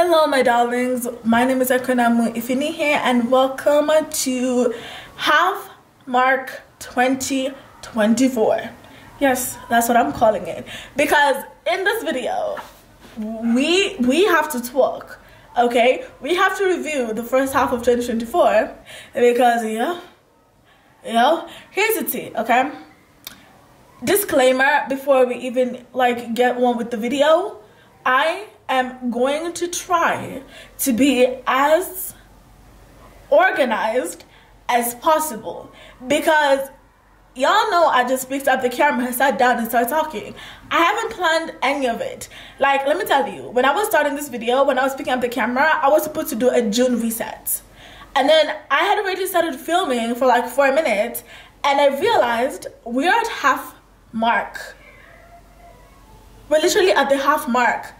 Hello my darlings, my name is Eckra Namu Ifini here and welcome to Half Mark 2024 Yes, that's what I'm calling it. Because in this video, we we have to talk. Okay? We have to review the first half of 2024 because yeah. You know, here's the tea, okay? Disclaimer before we even like get one with the video. I am going to try to be as organized as possible because y'all know I just picked up the camera and sat down and started talking. I haven't planned any of it. Like, let me tell you, when I was starting this video, when I was picking up the camera, I was supposed to do a June reset. And then I had already started filming for like four minutes, and I realized we're at half mark. We're literally at the half mark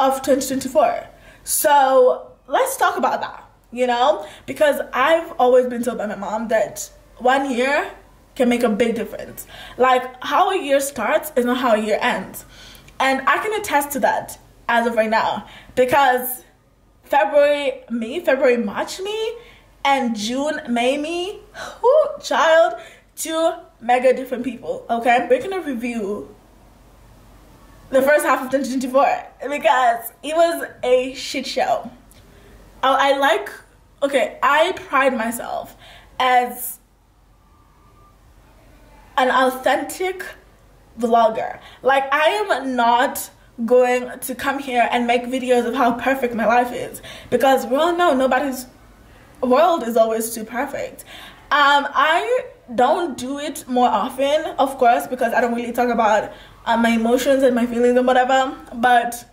of 2024. So let's talk about that, you know? Because I've always been told by my mom that one year can make a big difference. Like how a year starts is not how a year ends. And I can attest to that as of right now because February me, February March me, and June May me, whoo, child, two mega different people. Okay, we're gonna review the first half of 2024 because it was a shit show. I, I like, okay, I pride myself as an authentic vlogger. Like, I am not going to come here and make videos of how perfect my life is because we all know nobody's world is always too perfect. Um, I don't do it more often, of course, because I don't really talk about uh, my emotions and my feelings and whatever. But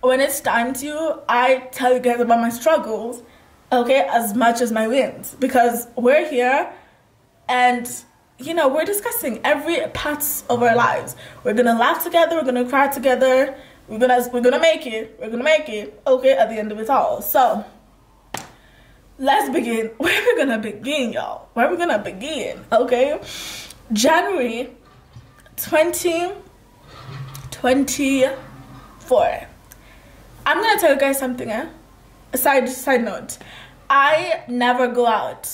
when it's time to, I tell you guys about my struggles, okay, as much as my wins because we're here and you know, we're discussing every part of our lives. We're gonna laugh together, we're gonna cry together, we're gonna we're gonna make it, we're gonna make it, okay, at the end of it all. So let's begin. Where are we gonna begin, y'all? Where are we gonna begin? Okay. January 2024. I'm gonna tell you guys something, eh? Side side note. I never go out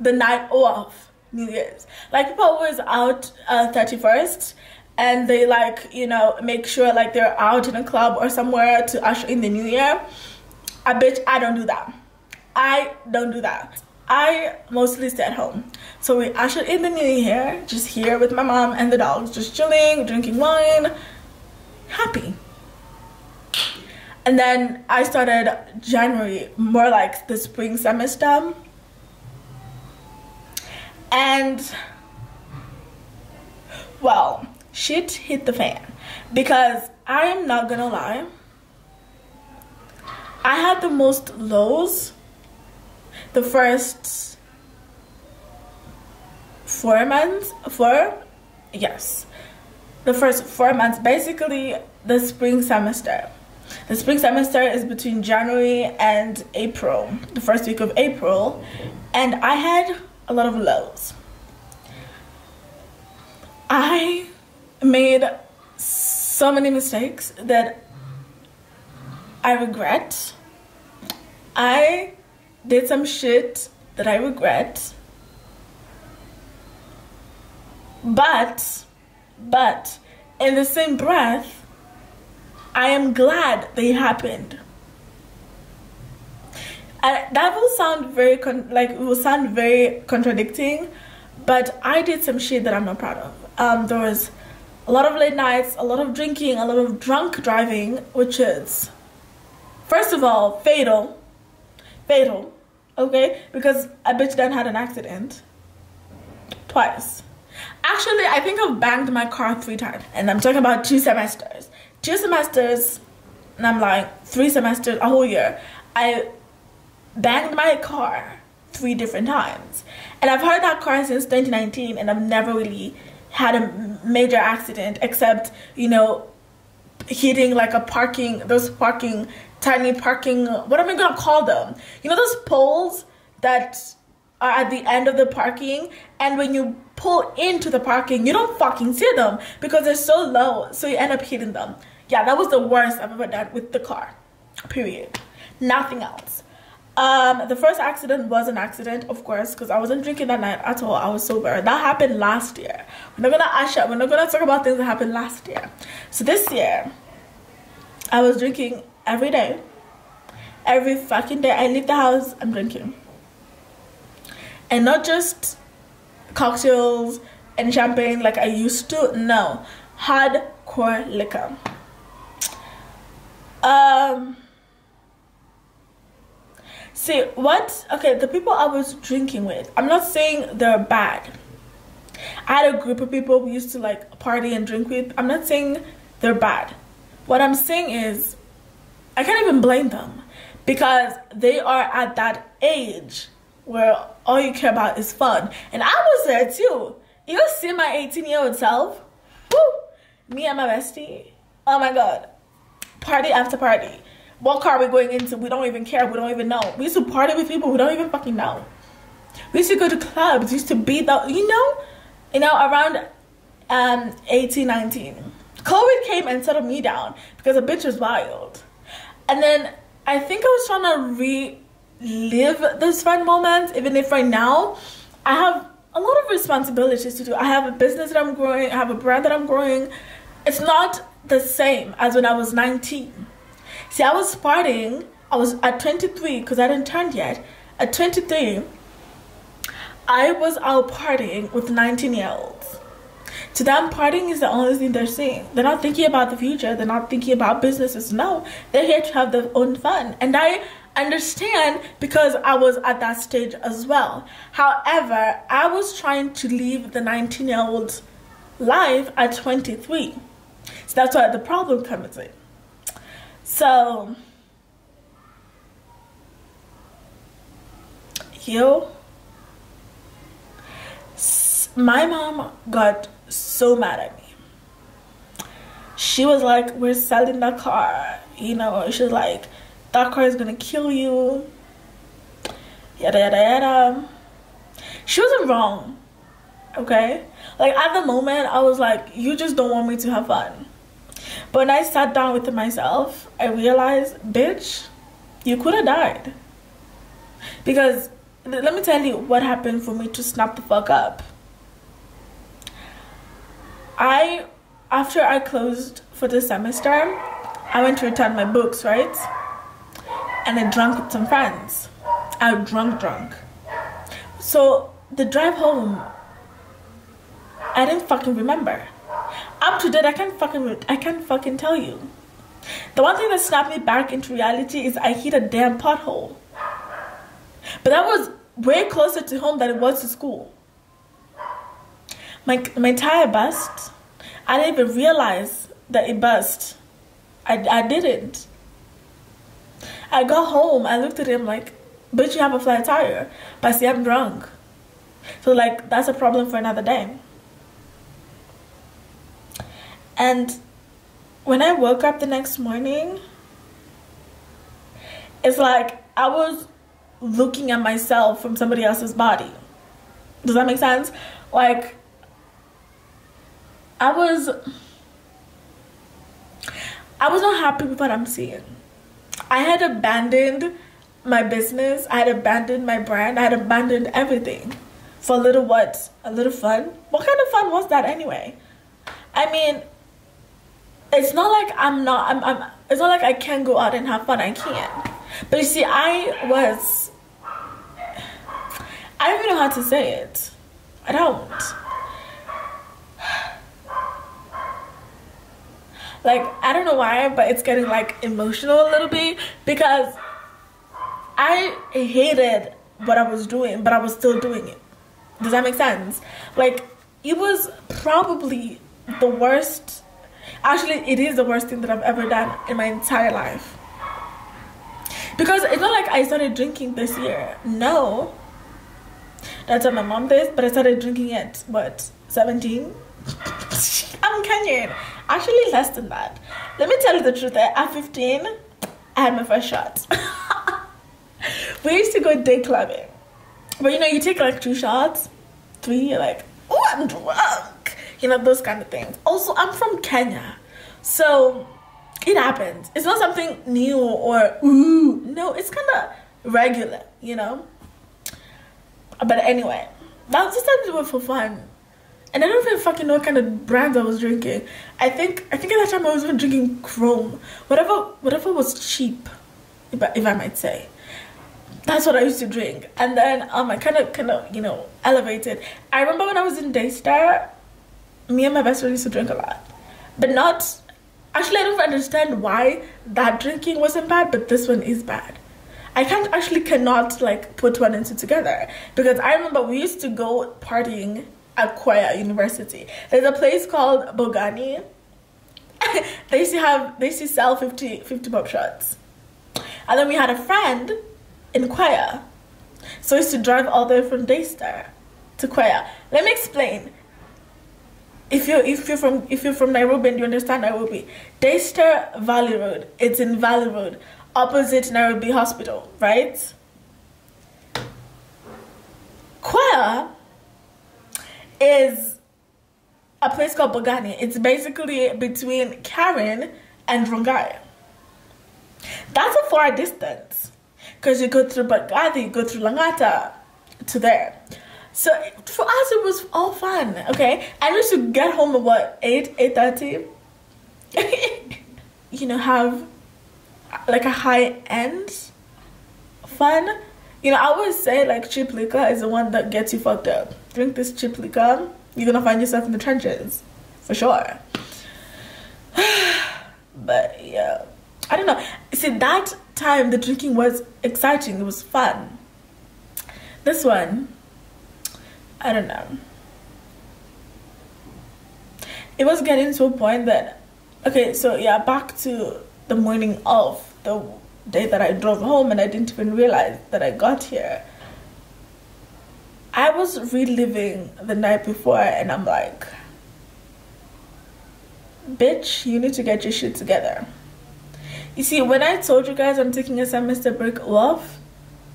the night of New Year's. Like people always out uh, 31st and they like, you know, make sure like they're out in a club or somewhere to usher in the new year. I bitch, I don't do that. I don't do that. I mostly stay at home. So we ushered in the new year, just here with my mom and the dogs, just chilling, drinking wine, happy. And then I started January, more like the spring semester and well, shit hit the fan because I am not gonna lie. I had the most lows the first four months. Four? Yes. The first four months, basically the spring semester. The spring semester is between January and April, the first week of April. And I had a lot of lows. I made so many mistakes that I regret. I did some shit that I regret. But, but, in the same breath, I am glad they happened. And that will sound very like it will sound very contradicting but i did some shit that i'm not proud of. Um, there was a lot of late nights a lot of drinking a lot of drunk driving which is first of all fatal. Fatal okay? Because a bitch then had an accident twice actually i think i've banged my car three times and i'm talking about two semesters two semesters and I'm like three semesters, a whole year, I banged my car three different times. And I've had that car since 2019 and I've never really had a major accident except, you know, hitting like a parking, those parking, tiny parking, what am I gonna call them? You know, those poles that are at the end of the parking and when you pull into the parking, you don't fucking see them because they're so low, so you end up hitting them. Yeah, that was the worst I've ever done with the car. Period. Nothing else. Um, the first accident was an accident, of course, because I wasn't drinking that night at all. I was sober. That happened last year. We're not gonna ash up. We're not gonna talk about things that happened last year. So this year, I was drinking every day. Every fucking day I leave the house, I'm drinking. And not just cocktails and champagne like I used to. No, hardcore liquor. Um. See what? Okay, the people I was drinking with. I'm not saying they're bad. I had a group of people we used to like party and drink with. I'm not saying they're bad. What I'm saying is, I can't even blame them because they are at that age where all you care about is fun. And I was there too. You see my 18 year old self? Woo! Me and my bestie. Oh my god. Party after party. What car are we going into? We don't even care. We don't even know. We used to party with people we don't even fucking know. We used to go to clubs. We used to be the, you know, you know, around um 18, 19. COVID came and settled me down because a bitch was wild. And then I think I was trying to relive those fun moments, even if right now I have a lot of responsibilities to do. I have a business that I'm growing, I have a brand that I'm growing. It's not the same as when I was 19. See, I was partying, I was at 23 because I didn't turn yet. At 23, I was out partying with 19 year olds. To them, partying is the only thing they're seeing. They're not thinking about the future. They're not thinking about businesses. No, they're here to have their own fun. And I understand because I was at that stage as well. However, I was trying to live the 19 year old life at 23. So that's why the problem comes in. So, you, my mom got so mad at me. She was like, We're selling the car. You know, she's like, That car is gonna kill you. Yada yada yada. She wasn't wrong. Okay? Like at the moment, I was like, You just don't want me to have fun. But when I sat down with myself, I realized, bitch, you could have died. Because let me tell you what happened for me to snap the fuck up. I, after I closed for the semester, I went to return my books, right? And I drank with some friends. I was drunk, drunk. So the drive home, I didn't fucking remember. Up to date, I can't fucking, I can't fucking tell you. The one thing that snapped me back into reality is I hit a damn pothole. But that was way closer to home than it was to school. My, my tire burst. I didn't even realize that it burst. I, I didn't. I got home, I looked at him like, but you have a flat tire. But see, I'm drunk. So, like, that's a problem for another day. And when I woke up the next morning, it's like I was looking at myself from somebody else's body. Does that make sense? Like, I was I was not happy with what I'm seeing. I had abandoned my business, I had abandoned my brand, I had abandoned everything for a little what? A little fun? What kind of fun was that anyway? I mean, it's not like I'm not I'm, I'm it's not like I can't go out and have fun. I can. But you see, I was I don't even know how to say it. I don't. Like I don't know why, but it's getting like emotional a little bit because I hated what I was doing, but I was still doing it. Does that make sense? Like it was probably the worst. Actually, it is the worst thing that I've ever done in my entire life. Because it's not like I started drinking this year. No. That's what my mom did, but I started drinking at what, 17? I'm Kenyan. Actually, less than that. Let me tell you the truth. Eh? At 15, I had my first shot. we used to go day clubbing. But you know, you take like two shots, three, you're like, oh, I'm drunk. You know, those kind of things. Also, I'm from Kenya. So it happens. It's not something new or ooh. No, it's kind of regular, you know? But anyway, that's just it for fun. And I don't even fucking know what kind of brands I was drinking. I think I think at that time I was even drinking Chrome, whatever whatever was cheap, if I, if I might say. That's what I used to drink, and then um I kind of kind of you know elevated. I remember when I was in Daystar, me and my best friend used to drink a lot, but not. Actually, I don't understand why that drinking wasn't bad, but this one is bad. I can't actually cannot like put one and two together because I remember we used to go partying at Kwaya University. There's a place called Bogani. they used to have they used to sell 50 50 pop shots. And then we had a friend in Kwaya. So we used to drive all the way from Daystar to Kwaya. Let me explain. If you if you're from if you're from Nairobi and you understand Nairobi, Daystar Valley Road, it's in Valley Road, opposite Nairobi Hospital, right? Kwaya is a place called Bogani. It's basically between Karen and Rongai. That's a far distance because you go through Bogani, you go through Langata to there. So for us, it was all fun. Okay, I used to get home at what eight, eight thirty. you know, have like a high end fun. You know, I always say like cheap liquor is the one that gets you fucked up. Drink this cheap liquor, you're gonna find yourself in the trenches, for sure. but yeah, I don't know. See, that time the drinking was exciting. It was fun. This one, I don't know. It was getting to a point that, okay, so yeah, back to the morning of the day that I drove home and I didn't even realize that I got here. I was reliving the night before and I'm like, bitch, you need to get your shit together. You see, when I told you guys I'm taking a semester break off,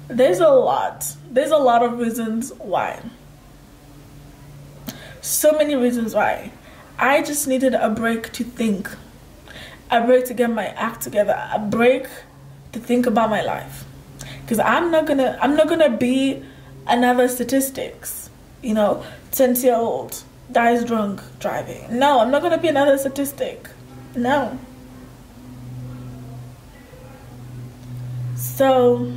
there's a lot. There's a lot of reasons why. So many reasons why. I just needed a break to think, a break to get my act together, a break to think about my life. Because i'm not gonna i'm not gonna be another statistics you know 20 year old dies drunk driving. No i'm not gonna be another statistic. No. So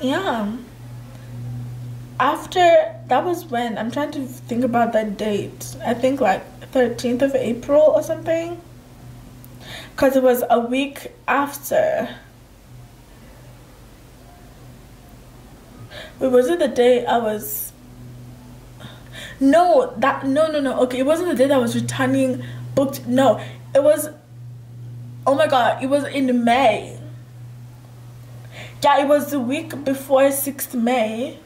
yeah. After that was when i'm trying to think about that date. I think like 13th of april or something because it was a week after. Wait, was it the day I was? No, that no no no. Okay, it wasn't the day that I was returning booked. No, it was. Oh my god, it was in May. Yeah, it was the week before 6th May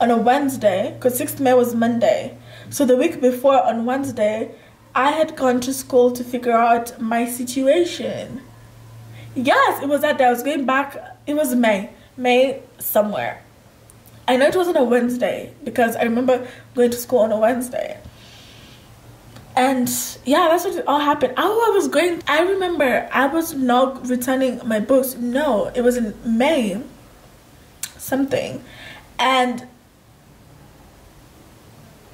on a Wednesday, because 6th May was Monday. So the week before on Wednesday, I had gone to school to figure out my situation. Yes, it was that day. I was going back. It was May. May somewhere. I know it wasn't a Wednesday because I remember going to school on a Wednesday. And yeah, that's what it all happened. Oh, I was going. I remember I was not returning my books. No, it was in May. Something. And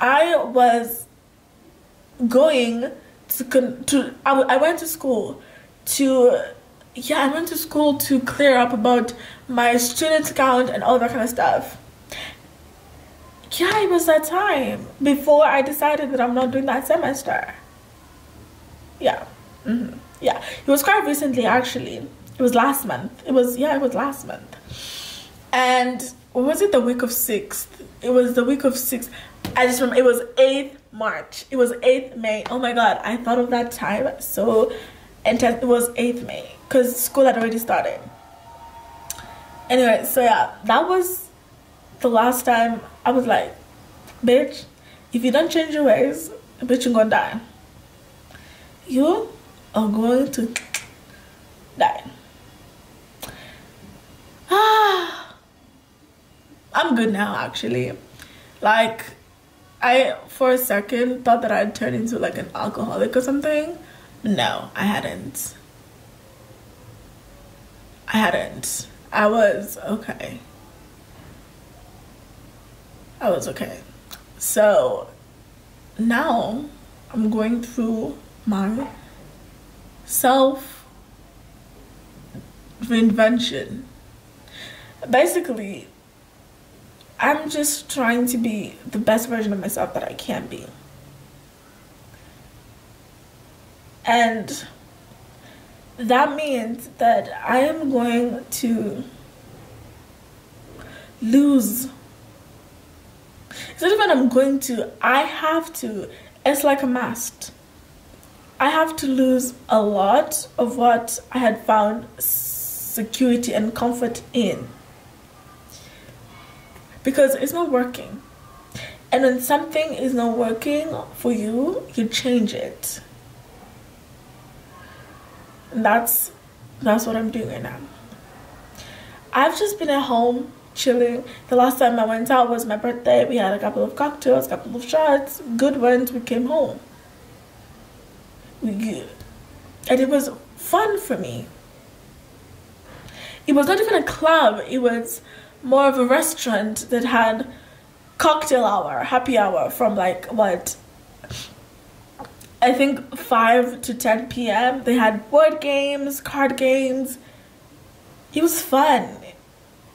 I was going to con- to I, went to school to yeah I went to school to clear up about my student account and all that kind of stuff. Yeah, it was that time before I decided that I'm not doing that semester. Yeah, mm-hmm. yeah, it was quite recently actually. It was last month. It was yeah, it was last month, and was it the week of sixth? It was the week of sixth. I just remember it was eighth, March. It was 8th May. Oh my god, I thought of that time so intense. It was 8th May because school had already started. Anyway, so yeah, that was the last time I was like, bitch, if you don't change your ways, bitch, you're gonna die. You are going to die. Ah, I'm good now, actually. Like, I for a second thought that I'd turn into like an alcoholic or something. No, I hadn't. I hadn't. I was okay. I was okay. So now I'm going through my self reinvention. Basically, I'm just trying to be the best version of myself that I can be. And that means that I am going to lose. It's not even I'm going to, I have to. It's like a must. I have to lose a lot of what I had found security and comfort in because it's not working. And when something is not working for you, you change it. And that's that's what I'm doing right now. I've just been at home chilling. The last time I went out was my birthday. We had a couple of cocktails, a couple of shots, good ones. We came home. We, good. and it was fun for me. It was not even a club. It was more of a restaurant that had cocktail hour, happy hour from like what I think 5 to 10 p.m. They had board games, card games. It was fun.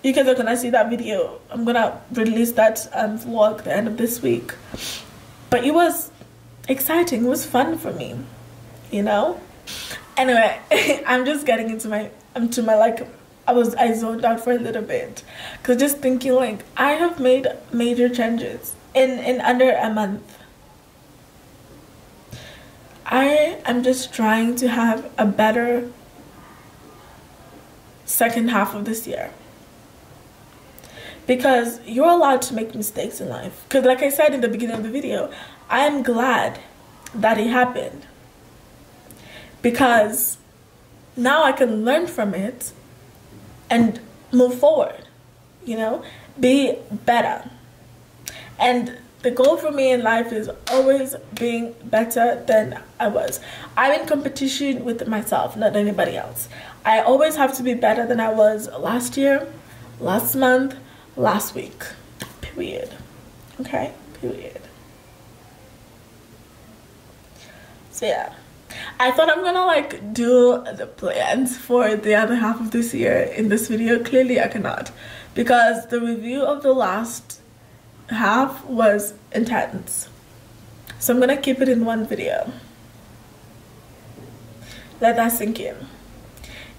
You guys are gonna see that video. I'm gonna release that um, vlog the end of this week. But it was exciting. It was fun for me, you know. Anyway, I'm just getting into my into my like I was I zoned out for a little bit. Because just thinking like I have made major changes in in under a month. I am just trying to have a better second half of this year. Because you're allowed to make mistakes in life. Because like i said in the beginning of the video i am glad that it happened. Because now i can learn from it and move forward, you know, be better. And the goal for me in life is always being better than I was. I'm in competition with myself, not anybody else. I always have to be better than I was last year, last month, last week. Period. Okay? Period. So, yeah. I thought I'm gonna like do the plans for the other half of this year in this video. Clearly I cannot because the review of the last half was intense. So I'm gonna keep it in one video. Let that sink in.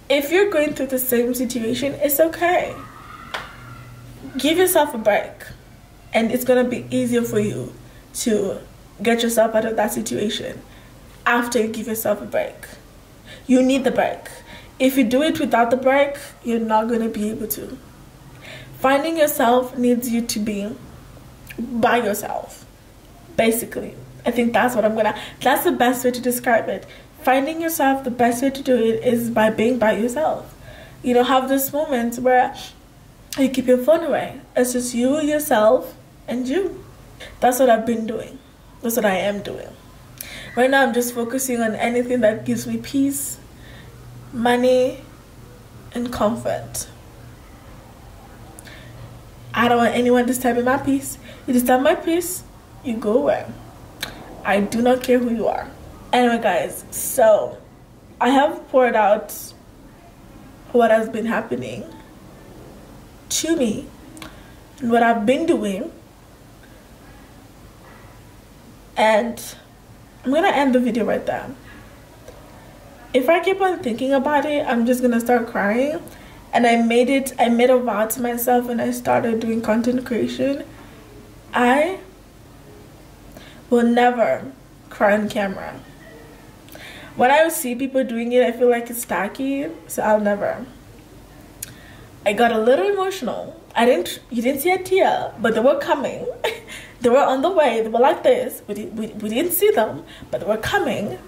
If you're going through the same situation, it's okay. Give yourself a break and it's gonna be easier for you to get yourself out of that situation after you give yourself a break. You need the break. If you do it without the break, you're not going to be able to. Finding yourself needs you to be by yourself, basically. I think that's what I'm gonna, that's the best way to describe it. Finding yourself, the best way to do it is by being by yourself. You know, have this moment where you keep your phone away. It's just you, yourself, and you. That's what I've been doing. That's what I am doing. Right now, I'm just focusing on anything that gives me peace, money, and comfort. I don't want anyone disturbing my peace. You disturb my peace, you go away. I do not care who you are. Anyway, guys, so I have poured out what has been happening to me and what I've been doing. And I'm gonna end the video right there. If I keep on thinking about it, I'm just gonna start crying. And I made it, I made a vow to myself when I started doing content creation. I will never cry on camera. When I see people doing it, I feel like it's tacky, so I'll never. I got a little emotional. I didn't, you didn't see a tear, but they were coming. they were on the way. They were like this. We, we, we didn't see them, but they were coming.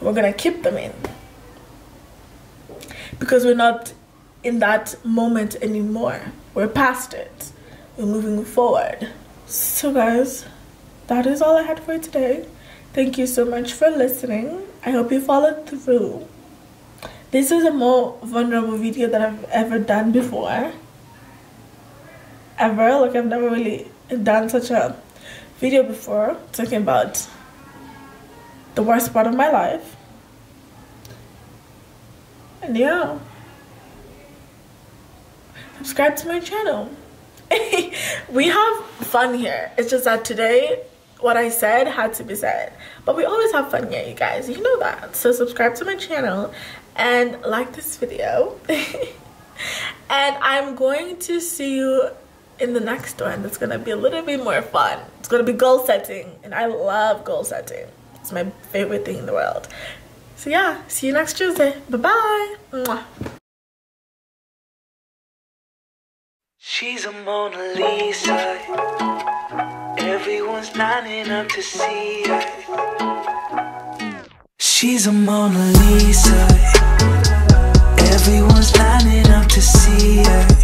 We're gonna keep them in because we're not in that moment anymore. We're past it. We're moving forward. So, guys, that is all I had for today. Thank you so much for listening. I hope you followed through. This is a more vulnerable video that I've ever done before. Ever. Like, I've never really done such a video before talking about the worst part of my life. And yeah subscribe to my channel. we have fun here. It's just that today, what I said had to be said. But we always have fun here, you guys. You know that. So subscribe to my channel and like this video. and I'm going to see you in the next one. That's to be a little bit more fun. It's to be goal setting. And I love goal setting. It's my favorite thing in the world. So yeah, see you next Tuesday. Bye-bye. She's a Mona Lisa. Everyone's lining up to see her. She's a Mona Lisa. Everyone's lining up to see her.